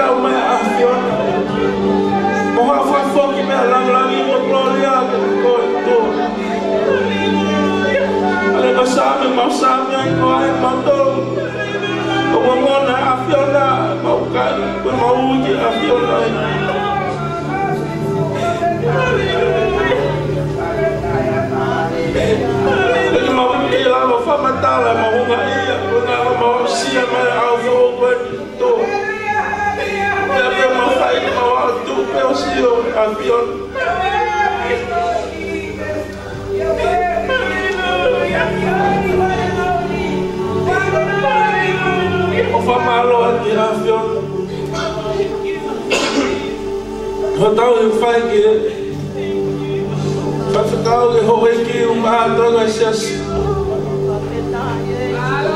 ka ou mè afyon. Mwen wè fwè fò ki mè lang lang yi mwen glon li an mwen sa mè mè sa mè yi kwa yi mè do. wè meu Senhor, avião. Famaloti avião. Rodar o fai que vai ficar o erro que o mar toda excesso.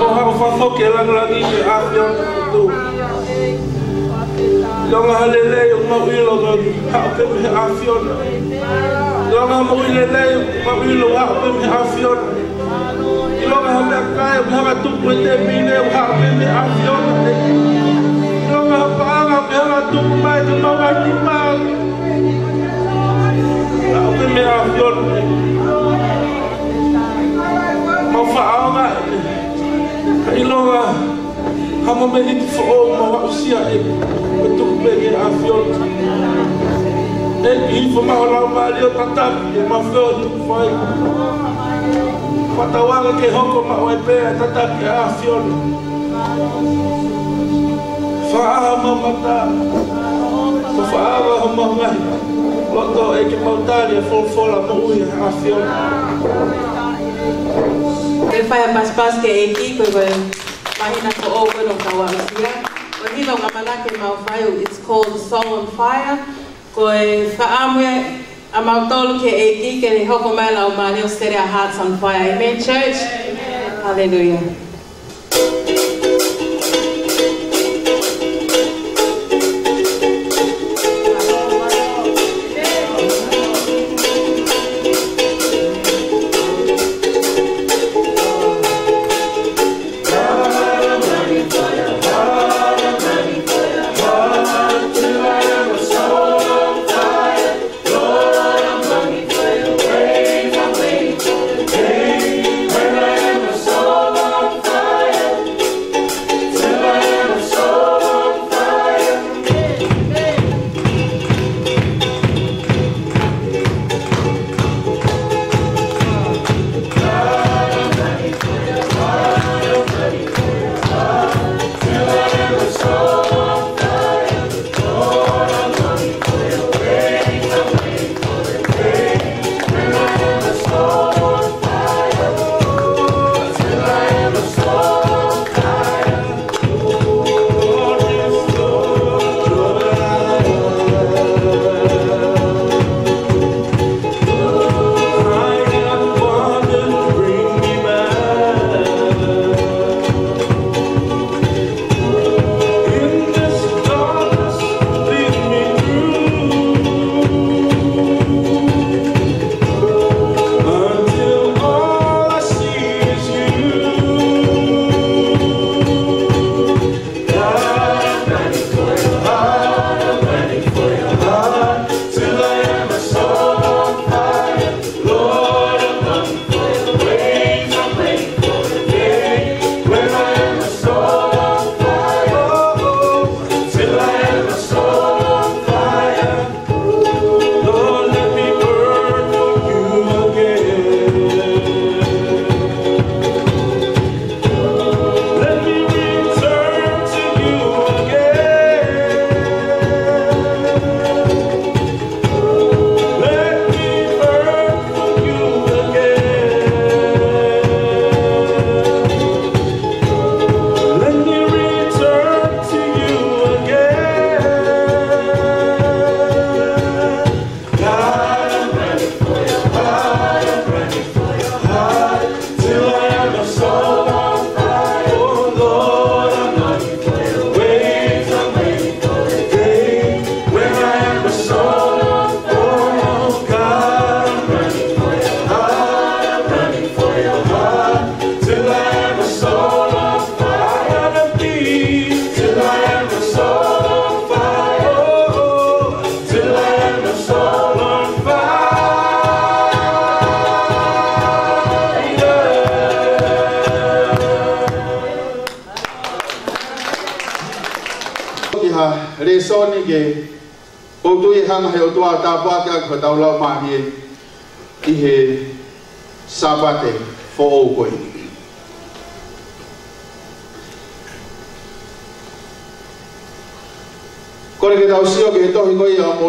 Morrer o fofoqueiro lá no avião do. Longa halele yung mawilo ng hape mi afyon. Longa mawilele yung mawilo hape ni afyon. Longa halakay yung hamatupwete mine yung hape mi afyon. Longa paanga yung hamatupwete yung mawanimang. Hape mi afyon. Mafaanga. Kailonga. Hama me hindi fo o libération. Et il faut m'aller au tatami, et ma fleur de foyer. Patawara que hoko ma wepe tatami a fion. Faama mata. Faama hama Loto e que mautari fon fola mo ui a fion. Ele faz mais parte que a equipe, mas imagina que o ovo our está Kwa hilo lake it's called Soul on Fire. Koe whaamwe a mautolu ke e ki ke hoko mai lau mani o stere a hearts on fire. Amen church. Amen. Hallelujah.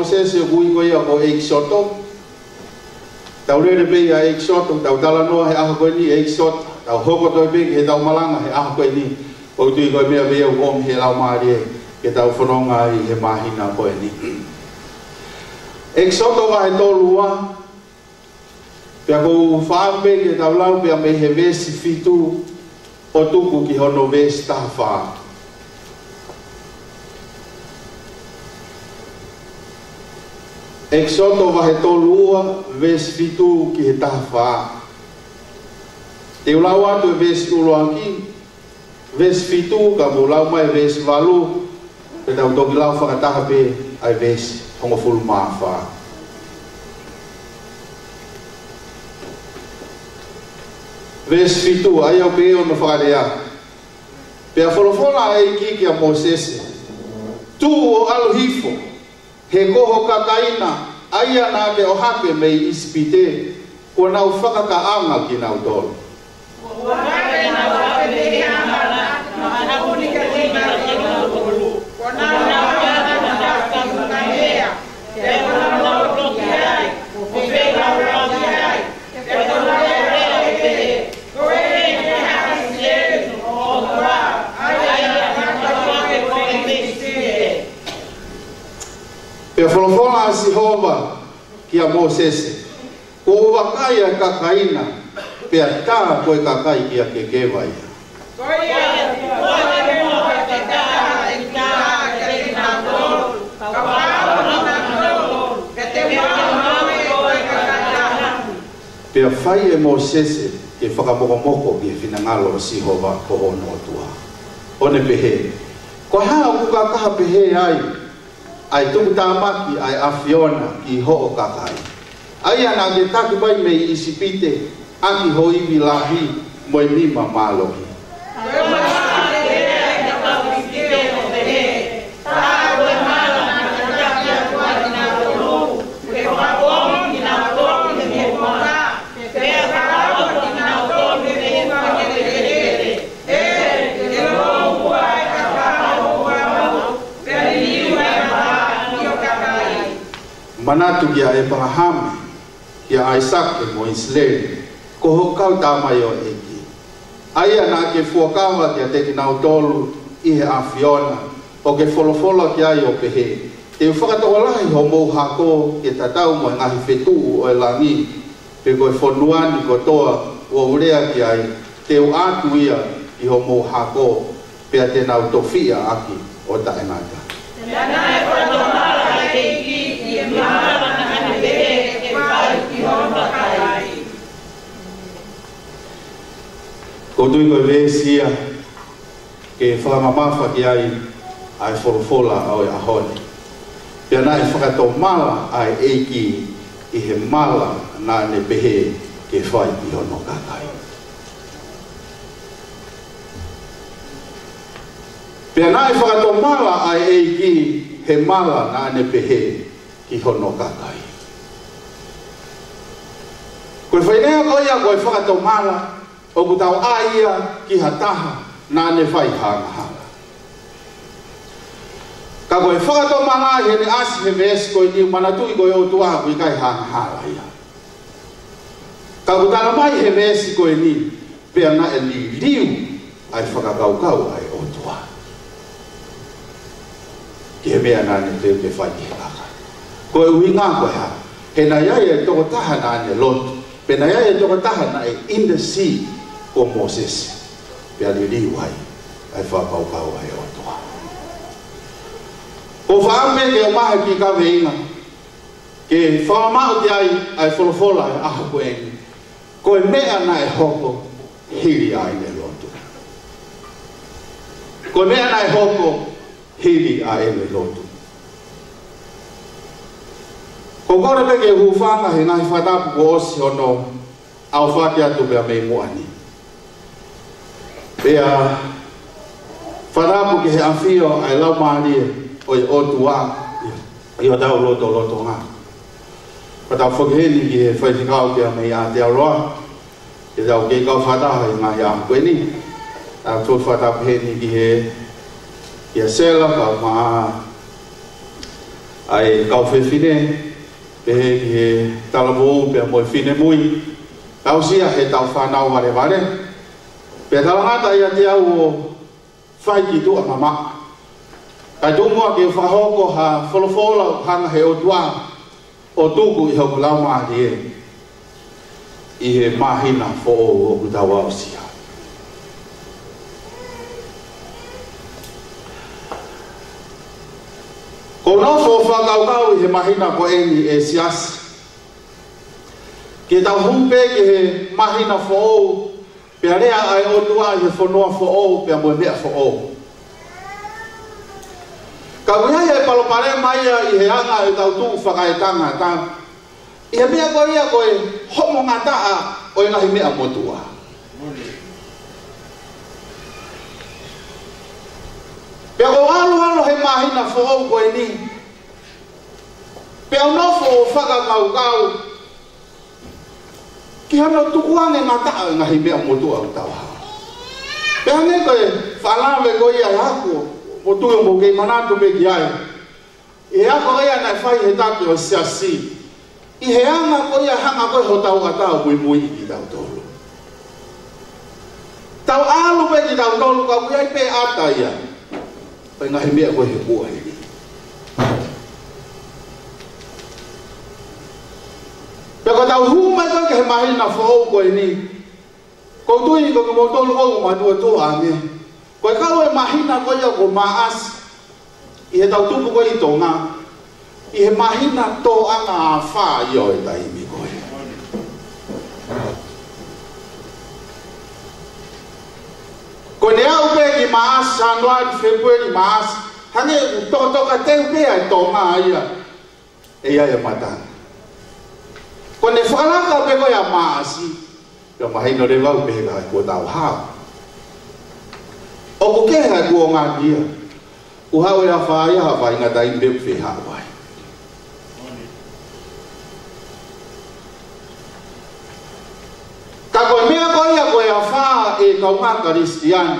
se se hui ko ia ko e soto tau re re pe ia e soto tau tala no he aha ko ni e soto tau hoko to pe he tau malanga he aha ko ni o à, tu ko me ve o om he la mari ke tau fononga i he mahina ko ni e soto wa e to lua pe ko fa pe ke tau lau pe me he vesi fitu o tuku ki hono vesta fa exotovahetolua que kihetahva. Eu o atu ves uloangi, ves fitu, kamu lau mai ves valu, pedau togi lau fakataha pe, ai ves como fulu maafa. Ves fitu, ai au pe ono fakalea. Pea folofola ai kiki a Mosese. Tu o alu hifo, he heko hokakaina aia na ke hape mei ispite kona ufaka ka anga kina utolo. Wow. ki a Moses. Ko wakai a kakaina, pe a tā koe kakai ki a kekewai. Koia, koia, koia, koia, pia fai e Moses ke whakamokomoko ki e whinangalo o si hova ko hono tua. One pehe, ko hao kuka kaha pehe ai, ai tu ta ma ki ai afiona ki ho ka kai ai ana de ta ki bai me isipite ami ho i bilahi moi ni ma malo Amen. manatu ia Abraham, ia Isaac mo Israel, ko hokau tama yo eki. Ai ana ke fuakawa ia teki nau tolu i he afiona, o ke folofolo ki ai o pehe. Te whakatawalahi ho mou hako ke tatau mo ngahi fetu o e langi, pe koe fonuani ko toa o urea ki ai, te u atu ia i ho mou hako pe a te nau tofia aki o taenata. Tēnā Ko tui koe vēsia ke whakamamawha ki ai ai wholofola au e ahone. Pia nā e whakato mala ai eiki i he mala nā ne behe ke whai i hono kakai. Pia nā e whakato mala ai eiki he mala nā ne behe ki hono kakai. Koe whainea koia koe whakato mala ai o ku tau aia ki ha taha nā ne whai hanga hanga. Ka koe whakato manga he ne asi he mes koe ni mana tui koe o tu aha kui kai hanga hanga ia. Ka ku tana mai he mes koe ni pia na e ni liu ai whakakau kau ai o tu aha. Ki he mea nāne te te whai ki he kaka. Koe ui ngā koe ha, he na iai e toko taha nāne lotu, pe na iai e toko taha nāne in the sea, o moses pe alelii wai ae faapaupau ae o atoa ou faame ke o mahakikaveina ke faamaoti ai ae folafola e ahakoeni koe mea na e hoko hili ai le lotu koe mea na e hoko hili ai le lotu kokore peke hufaga he nahi fatapu ko osi ono au fati atu pea meimoani Pea whanapu ke he awhio ai lau maani e, o i o tua i o tau loto loto ngā. Ka tau whakeheni ki he whaitikau kia mei a te aroa ke tau ke kau whataha i ngā ia kweni a tō whatapeheni ki he kia sela ka maa ai kau whewhine pe he ki he talabou pe moe whine mui tau sia he tau whanau ware ware Petalangat ayat yawo fai itu amama. Kadungwa ke fahoko ha folofola hang he odwa otuku iho kulama die. Ihe mahina fo o Kono fo fa kau mahina ko eni e Kita humpe ke mahina fo Pe a rea ai o lua i fo noa fo o, pe a moe mea fo o. Ka wea e palopare mai a i he anga e tau tuu whakai tanga ta. I he mea koe ia koe homo ngā taa o e ngahi mea motua. Pe a koe alu alu he mahina fo o koe ni. Pe a nofo o whakakau kau kau ki hana tuku ane nga taa e nga hi mea motu au tau hao. Pea ne koe whalame koe ai haku, motu e mokei manatu me ki ai. E ako e ana e whai he tatu o e sia si. I he ana koe a hanga koe ho tau ka tau kui mui ki tau tolu. Tau alu pe ki tau tolu ka kui ai pe ata ia. Pai nga hi mea koe he kua hei. E ko ta hu ma ko ke ma hin na fo ko ni ko tu i ko mo to lo ma tu to a me ko ka lo ma hin na ko yo ko ma as i he ta tu ko i to na i he ma hin na to a na fa yo i ta i mi ko ko ne au pe ki ma as sa no a fe ko i ma as ha ne to to ka te pe ai to ma ai ai ai ma ta ai kone whakalaka peko ya maasi ya mahino re lau pehega hai kua tau hao o ko ke hai kua ngā dia u hao e a whaia ha wai ngā tai mbeu whi hao wai ka koe mea koe a koe a whaa e kaunga karistiani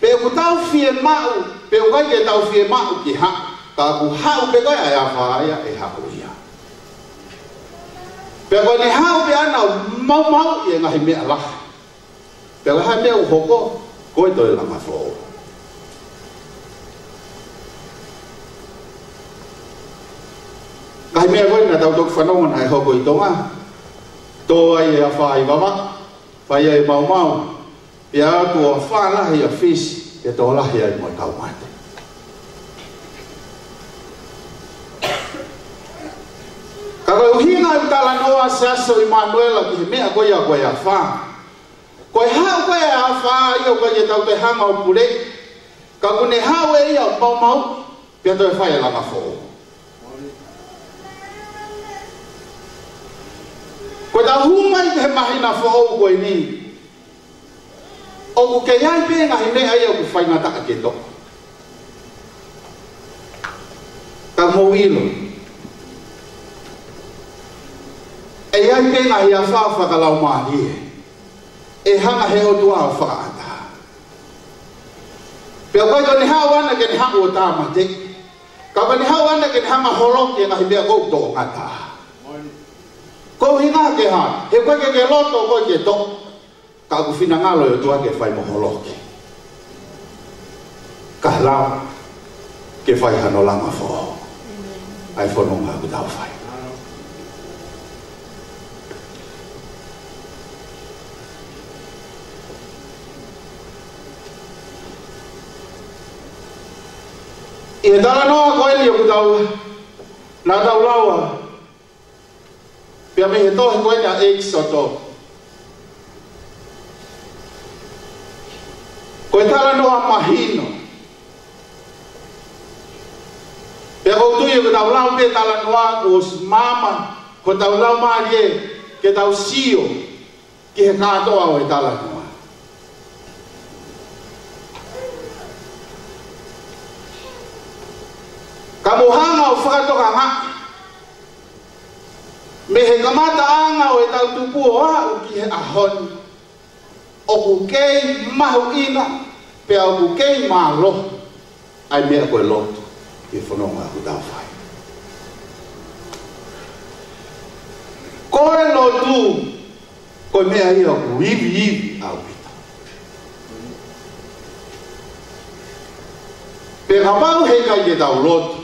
pe ku tau fie mau pe u kai ke tau ma u ki ha ka ku hau pe koe a a whaia e hao pe đi ni hau pe nào mau mau ye ngai mẹ ala pe ko hai mẹ u hoko ko to la ma fo kai me ko na tau tok fanong ai ho ko to ma to ai ya phải bà ma phải ai mau mau ya ko fa la ya fish ya tôi là ya mo tau mai Kaka uhinga mtala noa sasa Emmanuel kuhimea goya goya fa. Koi ha goya fa hiyo kwa jeta te hanga upule. Kakune hawe ya pau mau pia toi fa ya langa fo. Ko ta huma i te mahina fo kwa ini O ku yai pe nga hine ai ku fai ngata ka keto. wilo. e ai pena ia wha whakalau mahi e. e hanga heo tua o whakaata pia koe toni hao ana ke ni hango o tāmate ka pa ni hao ana ke ni hanga holoke e kahi mea kou ta. ngata kou hinga ke ha he koe ke ke loto koe ke tō ka ku whina ngalo e tua ke whai mo holoke ka lao ke whai hanolanga whō ai whanonga ku tau whai e dala no ko ele oku tau na tau lawa pia me to ko a e soto ko dala no mahino pia ko tu ku tau lawa pia dala no mama ko tau lawa ma ye ke tau sio ke he to ao e dala no ka mohanga o whakatoka ngā. Me he kamata anga o e tau tupu o a uki he ahoni. O ku kei mahu ina, pe o ku kei maa roh, ai mea koe loto, i whanonga ku tau whai. Kore no tu, koe mea ia ku iwi iwi au pita. Pe kapau he kai ke tau loto,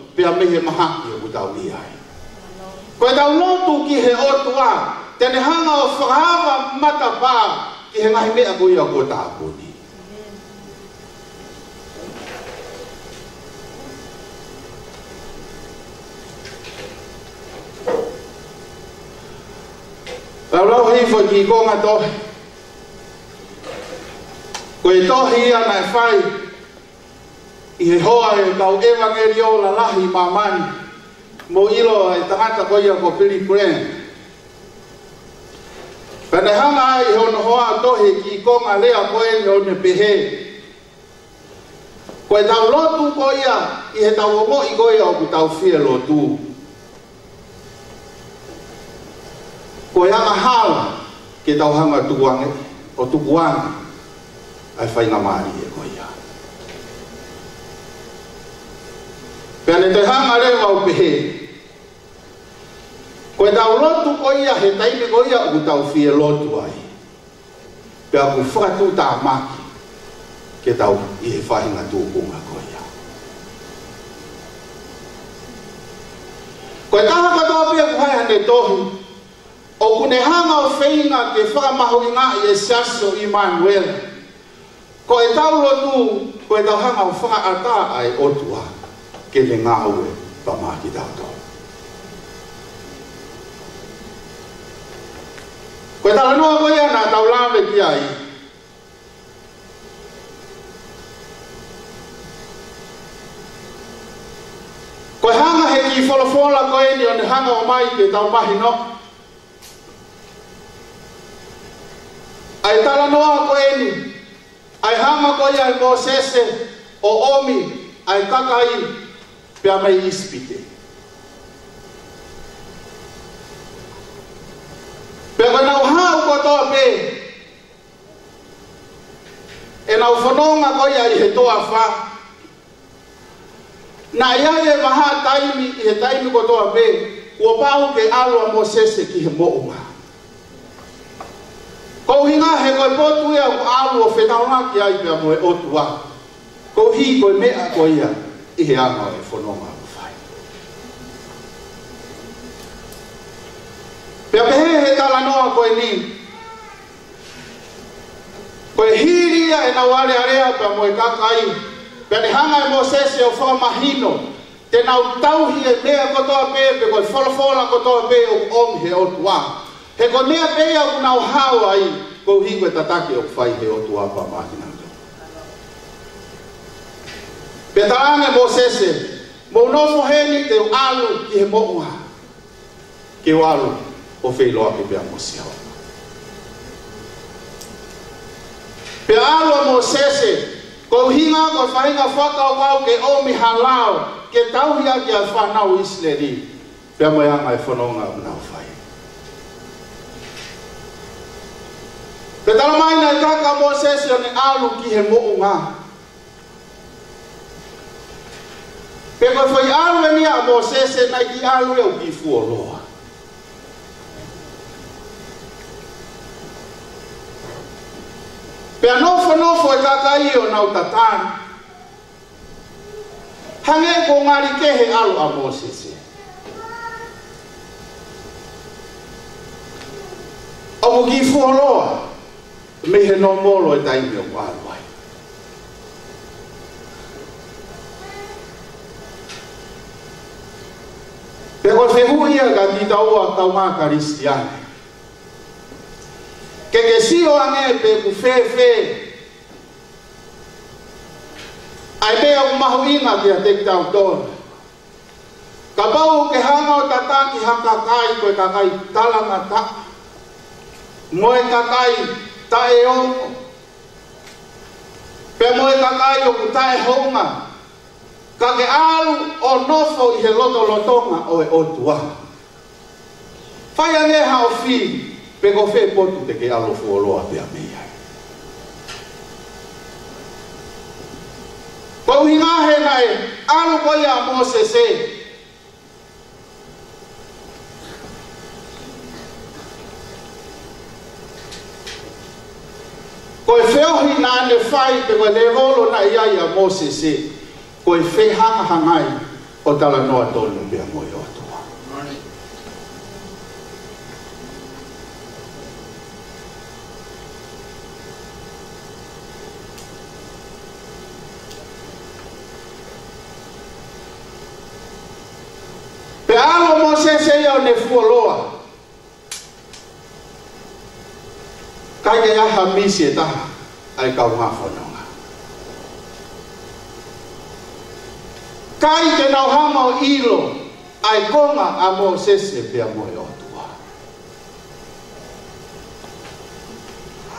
pe a mehe maha ki e kutau ni ai. Ko e tau nontu ki he otu a, tene hanga o whakahawa mata pā, ki he ngahi mea kui a kua tāpu ni. Rau rau hei fwa ki i konga tohe. Ko e tohe ia nai whai, i hoa e nau evangelia o pues, la lahi mamani mo ilo e tangata ko ia ko pili pren Pene hanga i hono hoa tohi ki konga lea koe o ne pehe. Koe tau lotu ko ia i he tau omo i koe o ku tau fie lotu. Koe hanga hala ke tau hanga tukuange o tukuange ai whainga maari e koe. Kane te hanga re mau pehe. Koe tau lotu oia he taimi oia uku tau fie lotu ai. Pea ku whakatu tā maki ke tau i he whahinga tūkunga koia. Koe taha katoa pia ku hai hane tohu o ku ne hanga o whainga ke whakamahu i ngā i e siaso i Manuela. Koe tau lotu koe tau hanga o whakata ai o tuanga ke le ngāue pa māki tātou. Koe tāla noa koe ana tau lāme ki ai. Koe hanga he ki wholawhola koe ni o ne hanga o mai ke tau mahi no. Ai tāla noa koe ni, ai hanga koe ai mōsese o omi ai kakai pea mai ispite. Pea kana o hau kotoa pe, e nau whanonga koi ai he toa wha, na ia e maha taimi, i he taimi kotoa pe, ua pahu ke alua mo sese ki he mo uma. Kou hinga he koe potu ea ku alua whetaonga ki ai pea moe otu wa, kou hi koe mea koe ia, i he ano e whanonga o whai. Pea pehe he tala noa koe ni, koe hiria e na wale area pea moe kakai, pea ni hanga e mosese o wha mahino, te nau tauhi e mea kotoa pe, pe koe wholawhola kotoa pe o om he o tuā. He ko mea pe au nau hawa i, koe hiko e tatake o whai he o tuā pa mahina. Petang e Moses mo no fo heni te alu ki he moa ke o alu o fei loa ke pea Moses pe alu Moses ko hinga ko fainga faka o kau ke o mi halau ke tau hia ke whanau Israeli pea mai anga e whanonga o nau fai Pe tala mai nei kaka Moses o ne alu ki he moa pe ko foi alu e mia mo se se na ki alu e o ki fu lo pe no fo no fo ta e ta i o na o ta ta hange ko ngari ke he alu a mo se se e o ki fu lo me he no mo lo e ta i o ba Pe ko se hui a ka ni tau a tau maa karistiane. Ke ke siro a me pe ku fe fe. Ai me a umahu inga ki a tek tau tona. Ka pau ke hanga o tata ki haka kai koe kakai talama ta. Moe kakai ta e ongo. Pe moe kakai o ku ta e honga. Moe kakai Tange alu o nofo i he loto lotonga o e otua. Fai ane hao fi, pego fe potu te ke alo fu oloa te amia. Tau hi ngahe nae, alu koi a mose se. Koe feo hi nane fai, pego le holo na iai a mose se. Koe feo hi nane fai, pego le holo na iai a mose se. o e whē hangahangai o tala noa tonu pia moe o atua. Pe alo mo se se ia o ne fuoloa. Kai ke aha misi e taha ai kau ngā whanau. Kai te nau hama o ilo, ai konga a mō sese a moe o tua.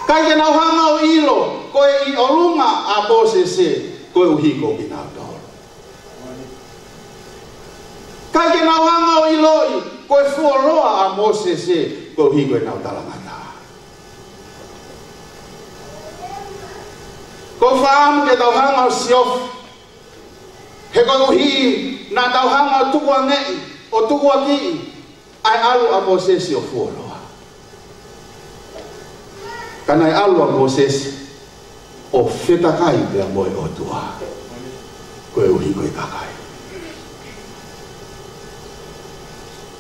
Kai te nau hama o ilo, koe i olunga a mō sese, koe uhiko ki nā taoro. Kai te nau hama o iloi, koe fuoloa a mō sese, koe uhiko i nā talangata. Ko whaamu ke tau hanga o He konuhi na tauhanga tukua ngei o tukua ki ai alu a Moses o fuoloa. Kana ai alu a Moses o fetakai pia moe o tua. Koe uhi koe kakai.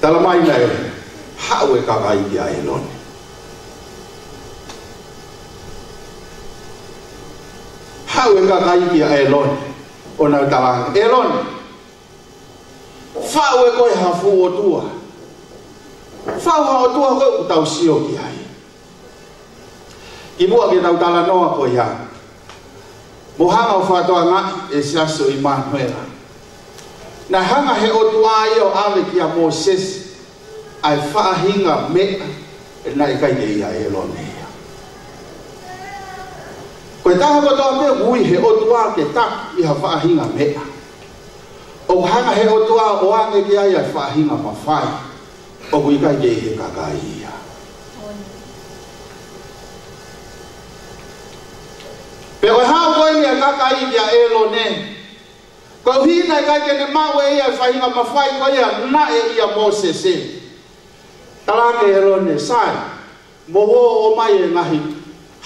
Tala mai nai haue kakai pia elone. Hau e kakai ki a Elone. ona tawang elon fawe ko hafu o tua fau o tua ko tau sio ki ai i mua ki tau tala noa ko ia mohanga o fatoa nga e siaso i manuela na hanga he o tua i o ave ki a moses ai faahinga mea e na i kai ia elone Ko e taha katoa me ui he o tua ke tak i ha whaahinga mea. O hanga he o tua o ane ke ai ai whaahinga pa whai. O kui kai ke he kakai ia. Pero ha koe ni a kakai ia e lo ne. Ko hina i kai ke ne mawe ia ai whaahinga pa whai ko ia na e ia mo se se. Tarake e lo ne sai. Mo o mai e ngahi.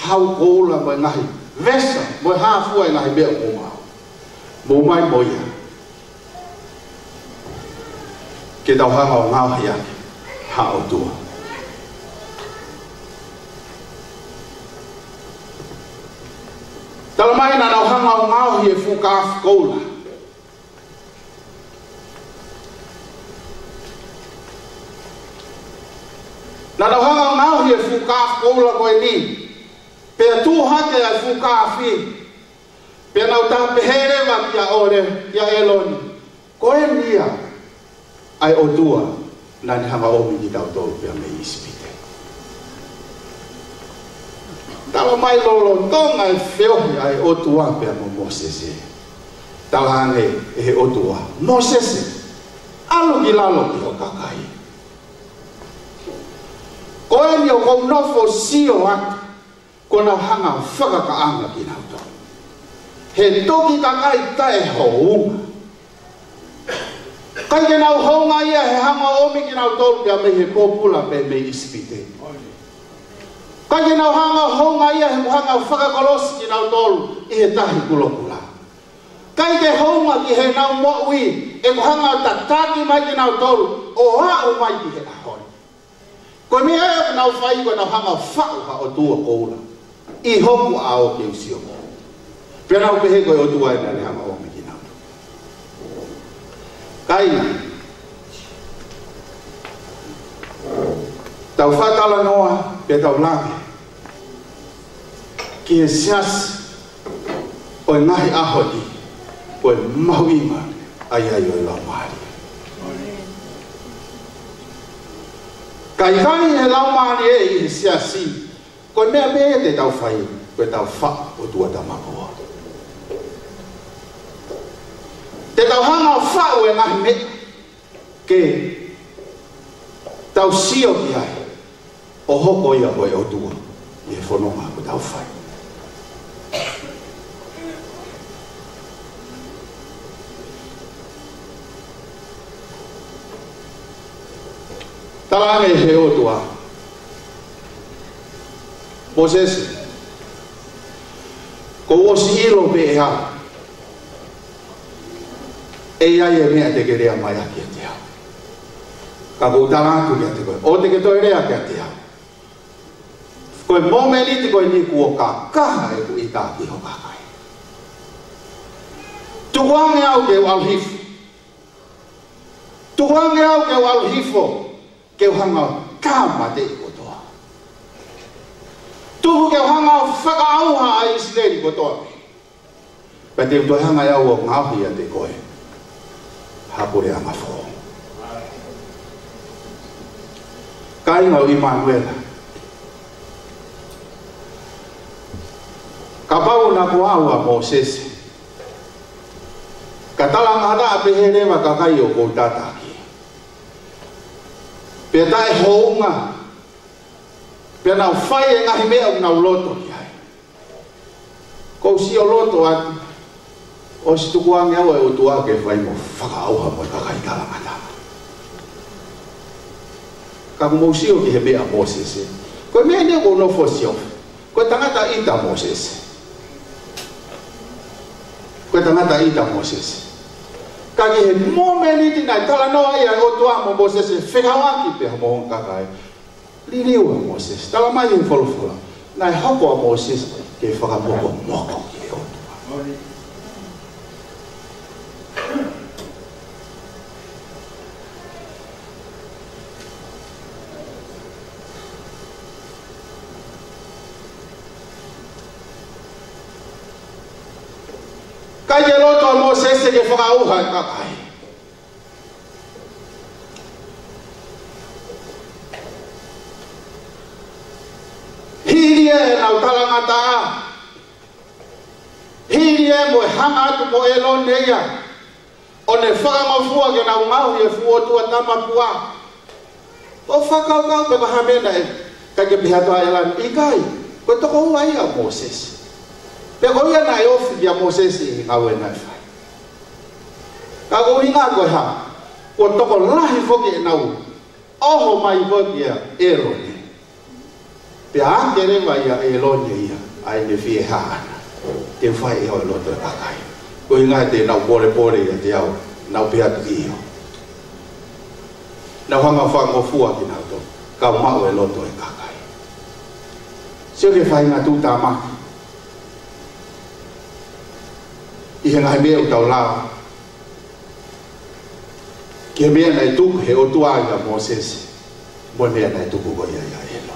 Hau koula mo e ngahi. Hau koula mo e ngahi. vesa mo ha fu ai lai biểu mo ma mo mai mo ya ke đào ha ha ngao ya ha o tua tala mai na na ha ngao ngao phu fu ka fu ko la na na ha ngao hi phu ka fu ko la ko ni pe tu hake ai fuka afi pe nau ta pe ma kia ore kia eloni ko e mia ai o tua na ni hanga o mi tau to pe me ispite mai lolo tonga e feo ai o tua pe mo mosese tau hange e o tua mosese alo ki lalo ki o kakai Koe ni o kouno fo atu. ko na hanga whaka ka anga ki nau tau. He toki ka ngai tae hou. Kai ke nau hou ngai ia he hanga omi ki nau tau kia mei he kōpula pe mei ispite. Kai ke nau hanga hou ngai ia he muhanga whaka kolosi ki nau tau i he tahi kulopula. Kai ke hou ngai ki he nau mokui e muhanga ta tāki mai ki nau tau o hau mai ki he ahoi. Ko mi hea nau whai ko nau hanga whau ha o tua kōlau. E ihoku ao o usio mo pena o pehe koe o tua e nare hama o me kina utu kai tau whakala noa pe tau lange ki e sias o e a ahoti o e mauima a ai o e lau mahari kai kai e lau e i siasi koe mea me te tau whai, koe tau wha o tua tamakoa. Te tau hanga o wha o e ngahi me, ke tau sio ki hai, o hoko ia koe o tua, i e whanonga ko tau whai. Talange he o tua, m o s e s ko o si i r o pe e ha. E ia ia mea te kerea mai a k i e te h a Ka kou tala aku k a te koe. O te ke toi rea kia te h a Koe momeli te koe niku o ka kaha e ku i t a k i ho kakai. Tukuange au ke wal hifu. Tukuange au ke wal hifo. Ke uhanga k a m a te iko. tu ke hanga whakao ha i sileri kotoa. Pe te uto hanga ia o ngāhi a te koe. Hapore anga whō. Kai ngau Imanuela. Ka pau na ko au a Moses. Ka talanga hata a peherewa ka kai o koutataki. Pe tai hounga pena ufai e ngahi mea una uloto ki hai. Ko si o loto ati, o si tuku ange au e utu tua fai mo auha mo kakai tala mata. Ka mo si o ki he mea Moses e. Koe mea nea ko no fosi o. Koe tangata ita Moses. Koe tangata ita Moses. Ka ki he momeni tina tala noa ia o tua mo Moses e whekawaki pe mo hongkakai. Koe 呢啲喎模式，得啦嘛應付咯，但係學過模式嘅發覺冇個冇講嘢講。Kaje lo to mo sese ke foka u ha ka mata hilie moe ha'a atu mo e lone ia o ne whakangofua ngau e fuo tua tamapua o whakaukau pe pahamena e kai ke koe toko ia Moses pe koe ia nai ofi ia Moses i ngau e koe ha koe toko foki e oho mai foki e eroni pia tene mai ia e lo ni ia ai ne fi ha te fai e ho lo to ta kai ko inga te na pore pore ia te au na pia ki ia na hanga fa ngo fua ki na to ka ma o e lo to e ka kai se ke fai na tu ta ma i hanga me o tau la ke me na tu he o tu moses mo me na tu ko ia ia e lo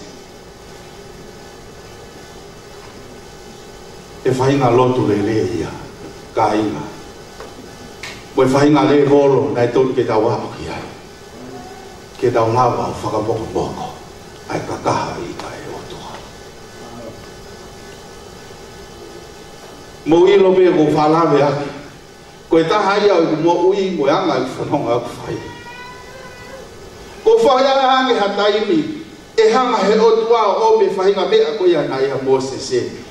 e whainga lotu le le ia, ka inga. Moe whainga le moro, nai tonu ke tau hapa ki ai. Ke tau ngāwa o whakamoko moko, ai kakaha i ta e o toha. Mo i lo me ko whalawe ake, ko e taha ia o mo ui mo e anga i whanonga ku whai. Ko whaia ange ha taimi, e hanga he o tuwa o me whainga mea ko ia nai ha mo se se. Mo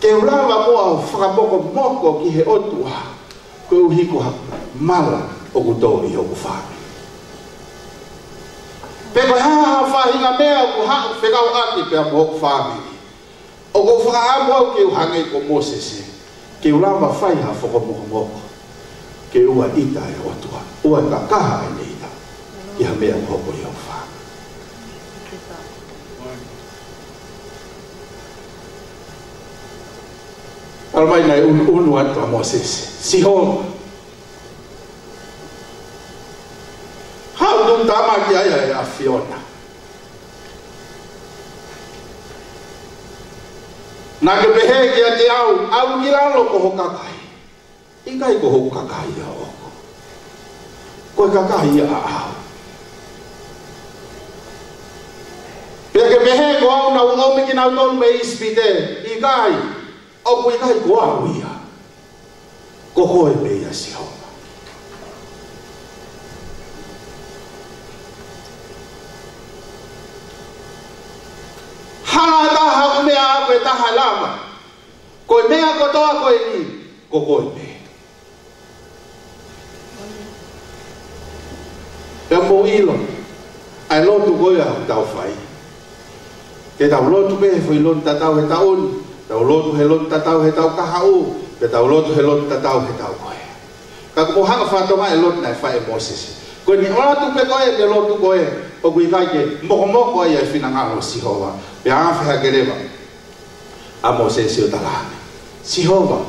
ke ulanga moa o whakamoko moko ki he otua, koe uhiko ha mala o ku tōri o ku whāmi. Pe koe ha ha whāhinga mea o ku ha whekau aki pe amu o ku whāmi. O ku whakaamu au ke uhangei ko Mosese, ke ulanga whai ha whakamoko moko, ke ua ita e otua, ua ka kaha e neita, ki ha mea moko i au whāmi. ormai nai un unu atu a Moses. Siho, hau dun tama ki ai a Fiona. na ke pehe ki a te au, au ki ralo ko hokakai. Ikai ko hokakai a oko. Koe kakai a au. Pea ke pehe ko au na unomi ki nau tonu me ispite, ikai. Ikai. aukuikai koahuia kohoe meidän siholla. Halata hakmea veta halama. Koi mea kotoa koi niin, kohoe meidän. Ja e muu ilo, ai lotu koia tau fai. Te tau lotu mehe foi lon tatau e taoni. Taulot helot tataw hetaw kahau. Pe taulot helot tataw hetaw koe. Ka ko hanga fatoma helot na fai Moses. Ko ni ora tu pe koe de lotu koe. O kui kai moko mo mo koe e ngalo si hova. Pe a fa kereva. A Moses si utala. Si hova.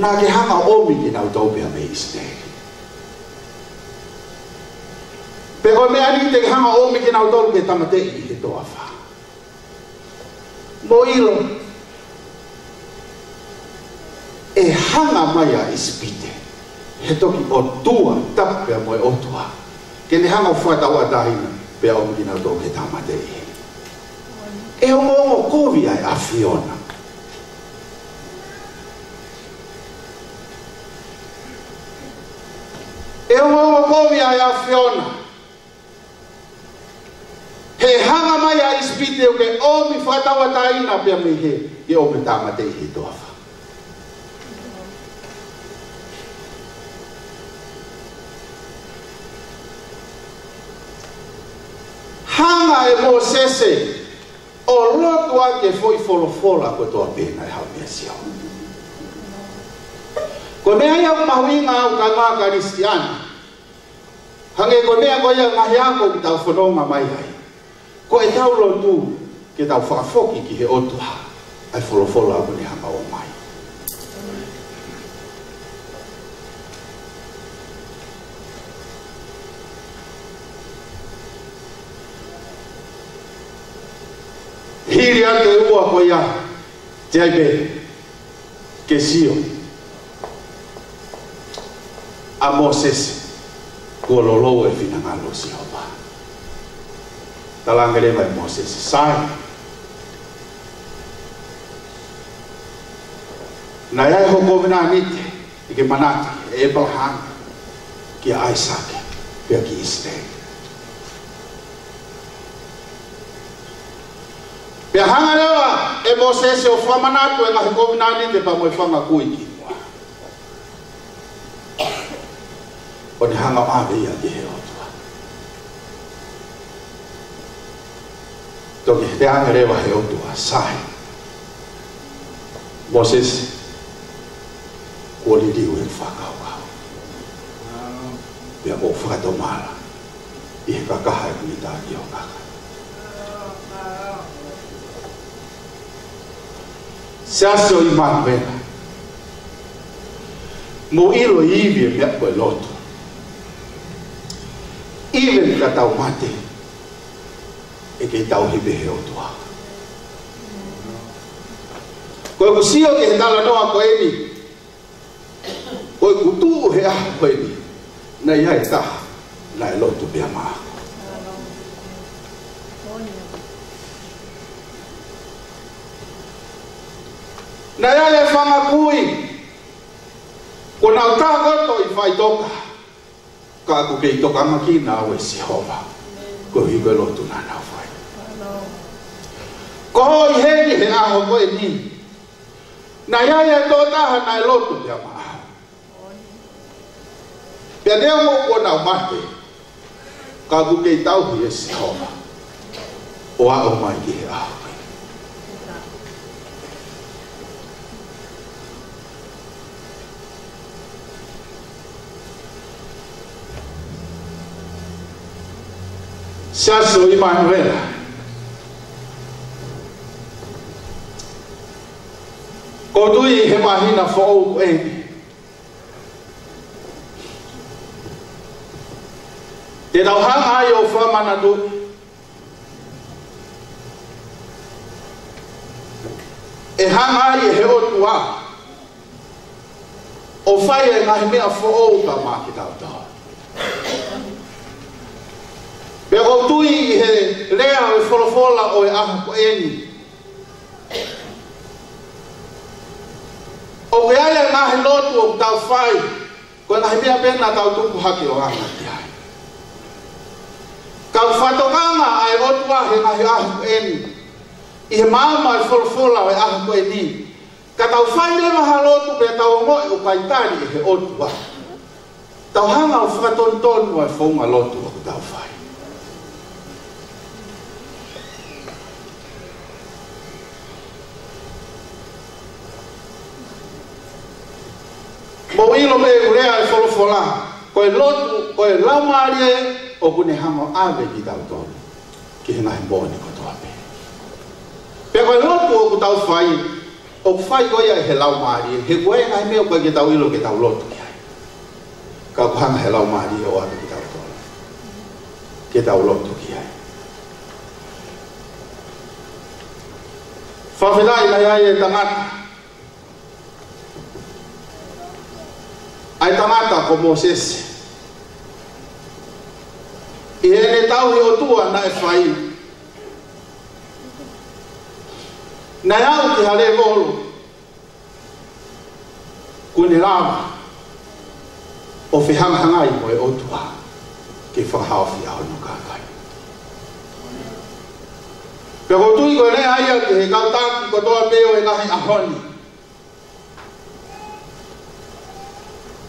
Na ke hanga omi ki na utau pe a me istei. Pero me ali te hanga o me kina utolu ke tamate i he toa wha. 모이어 e hanga mai a ispite. He toki o tua tapea moe o tua. Ke ne hanga whata o atahina pe o mkina tō E o mongo kōwi a Fiona. E o mongo a Fiona. he hanga mai a ispite o ke o mi fata wa tai na pe mi he ke o meta ma te he to afa hanga e mo sese o roto a ke foi folo fola ko to ape na ha mi sia ko me ai au mahui nga au ka nga ka ni sian hange ko me ko ia ngahiako ki tau fononga mai hai ko e tau lo tu ke tau whakafoki ki he otua ai wholowholo apu ni hama o mai hiri ake ua ko ia te aipe ke sio a Moses kuololoa e finangalo siopa. talangeleva e ya mosesi sana na yae hokovinanite ikimanati ebrahami ki aisaki pia ki israeli pea hanga lewa e mosesi o famanatu e gahokovinanite pamoe fagakuiki o ne haga o aveia ki toki tehän reva joutua sai. Moses kuoli liuen whakaukau. Pea mō whakatomara. I he kakaha e kuni tāki o kaka. Seaso i māmena. Mō loto. Ile katau mate. Ile eke tau hi be heo tua koe kusio ke he tala noa koe ni koe kutu he aha koe ni na ia e taha na e lotu pia maa na ia le fagakui kona o takoto i faitoka ka aku kei toka makina au e sehova koe hiko e lotu na nau fai ko he ni he aho ko ni na ya ye to ta ha na lo tu ya ma pe ne mo ko na ma te ka bu ke ta o ye si ho o a o ma ki a Seas o Immanuel. O tu i he mahina na whao e. Te tau hang ai o wha mana tu. E hang ai e he o tua. O whai e ngahi mea whao ka maa ki tau tau. Pe o tu i he lea o e wholofola o e aha ko he lea o e wholofola o e aha ko eni. o yale mahlotu o tafai ko na hibia pe na ka tu hake o ana ya ka fato kama ai otwa he ai ah en i mama e fulfula o ah ko ni ka tau fai le mahalotu pe tau mo o kaitari e he otwa tau hanga o faton ton wa e fo malotu o tau fai owino me kurea solo fola ko lot ko la marie o kune hamo ave ki tau to ki hena boni ko to ape pe ko lot ko tau fai o fai ko ya hela marie he ko ya me ko ki tau ilo ki tau lot ki ai ka pang hela marie o ave ki tau to ki tau lot ki ai Fafidai na yai tangat ai tangata ko Moses. I hene tau hi otua na e whai. Na e au ki hale moro. Kune rama. O fi hanghangai mo e otua. Ki whahao fi au no kakai. Pe ko tui ko e ne aia ki he kautaki ko toa peo e nahi ahoni. Pe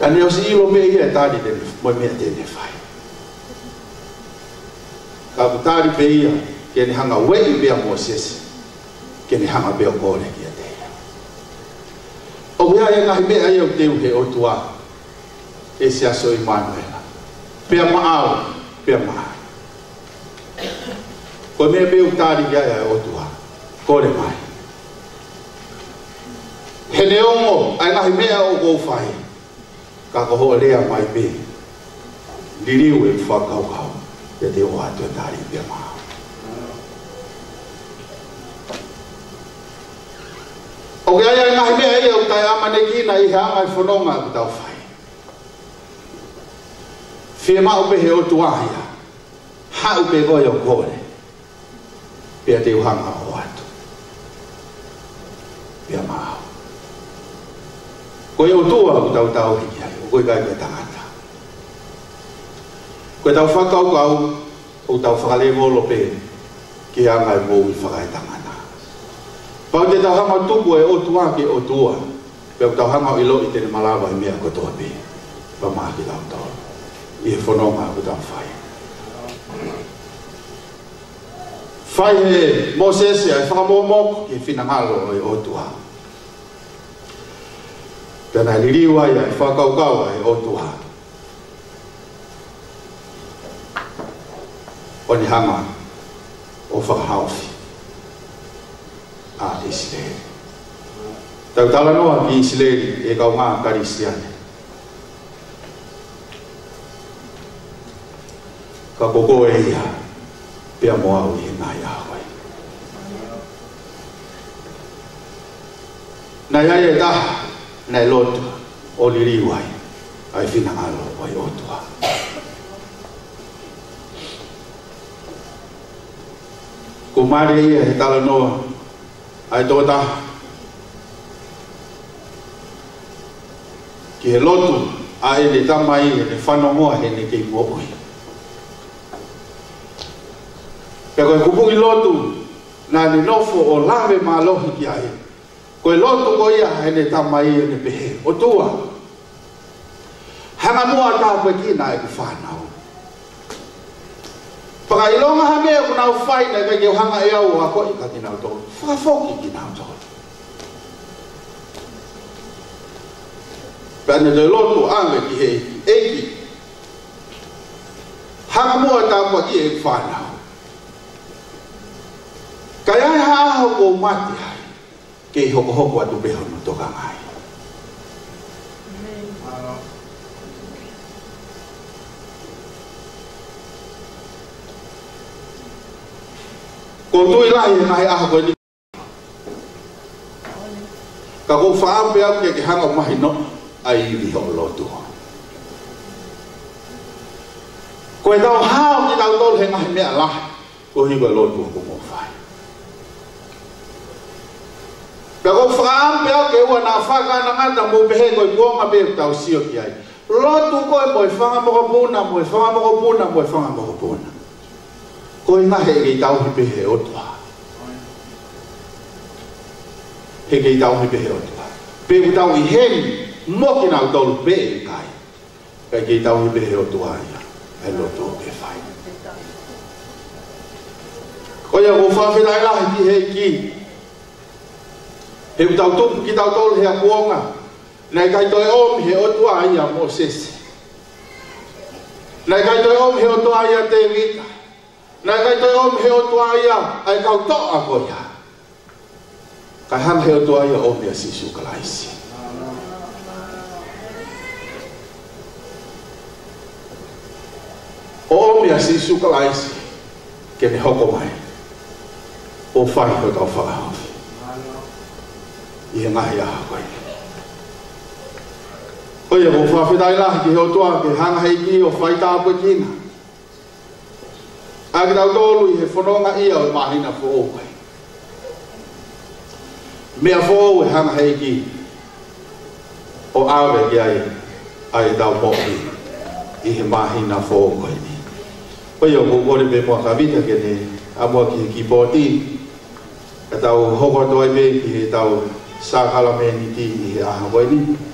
Ani o si ilo me ia tani de mo me te ne fai. Ka ku tari pe ia ke ni hanga wei be a Moses. Ke ni hanga be o kore ki te. O ia ia ngai me ai o te u he o tua. E se aso i manuela. Pe a maau, pe a maa. Ko me be u tari ia ia o tua. Kore mai. He ne ongo, ai ngai mea o kou fai. Kore mai. kakoholea maibe liliwe mfakaukau yete watu taaribe mao ogaya ngahibe ai au tayama nekina ihanga ifononga e kutaufai fema upehe otuahia ha upegoyo kole pia te uhanga watu pia mao ko e o tua ko tau tau ki ia ko e kai ta ata ko tau fa kau kau o tau fa le mo lo pe ki a mai mo i fa kai ta ata pa de ta hama tu ko e o tua ki o tua pe tau hama i lo i te malava i mea ko tua pe pa ma ki tau tau i e fononga ko tau fai Fai he Moses e a whakamomok ki whina ngalo o i o tuanga. 在那离离原，芳草开，望断，望断，芳我碧，碧色。在那离离原，芳草开，望断，望断，芳草碧，碧色。在那离离原，芳草开，望断，望断，芳草碧，碧色。那离离原，na e loto o li riu ai ai fina alo o i otua ku mare ia he tala noa ai tōta ki he loto a e le tama i e le whanongoa he ne kei mokui pe koe kupungi loto na ni nofo o lawe malohi ki a e koe lotu ko ia e ne tamai e ne pehe o tua hanga mua tau koe kina e ku whanau whakailonga ha mea ku nau whaina e kei hanga e au a koe ka kina o tolu whakafoki kina o tolu Pēne te lotu ame ki hei eki hanga mua tau koe ki e ku whanau Kai ai hao ko mate hai ke hoko hoko atu pe hono toka mai. Ko tui cô e hai aho koe ni. Ka kou whaape au ke ke hanga mahi no, ai vi hong lotua. Koe tau hao ni nang tol he ngahi mea lahi, ko hi koe lotua kumo whai. eu au ke ua nā whakanangata mō pehe o kuonga pe tausio ki ai. Lotu koe moe whangamokopuna, moe whangamokopuna, moe whangamokopuna. Koe ngahe kei tau hi pehe otua. He kei tau hi pehe otua. Pe ku tau i hemi, moki nau tolu pe e ele Kai kei tau hi pehe otua ia. He lotu o ke whai. Koe a kofawhirai lahi ki hei ki. e tau tum ki tau tol hea kuonga à. này cái toi om he o tua ia Moses nei kai toi om he o tua ia David nei kai toi om he o tua ia ai kau to a ko ia kai han he o tua ia om ia sisu kalaisi o om ia sisu kalaisi ke me hoko mai o fai ko tau whakahofa i he ngahi aha koe. Oia, e o whawhetai lahi ki heo toa, ki hanga hei ki o whaita apu i kina. Aki tau tōlu i he whanonga ia o mahina fō koe. Mea fō e hanga hei ki o awe ki ai, ai tau pōki i he mahina fō koe ni. Oia, e o kore me mua kawita ke ne, a mua ki he ki pōti, e tau hokotoi me ki he tau sahalamen i tii e a bay ni